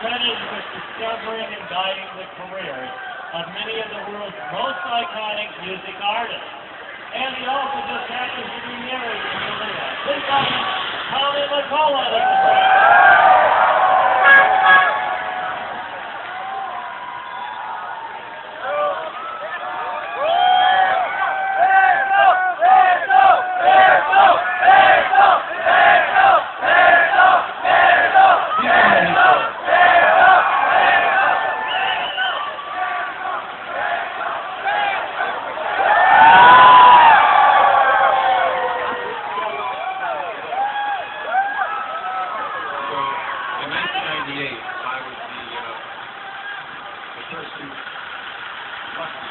credited with discovering and guiding the careers of many of the world's most iconic music artists. And he also just happens to be married to Maria. Please welcome Tommy Mottola. 1998, I was the, uh, the person lucky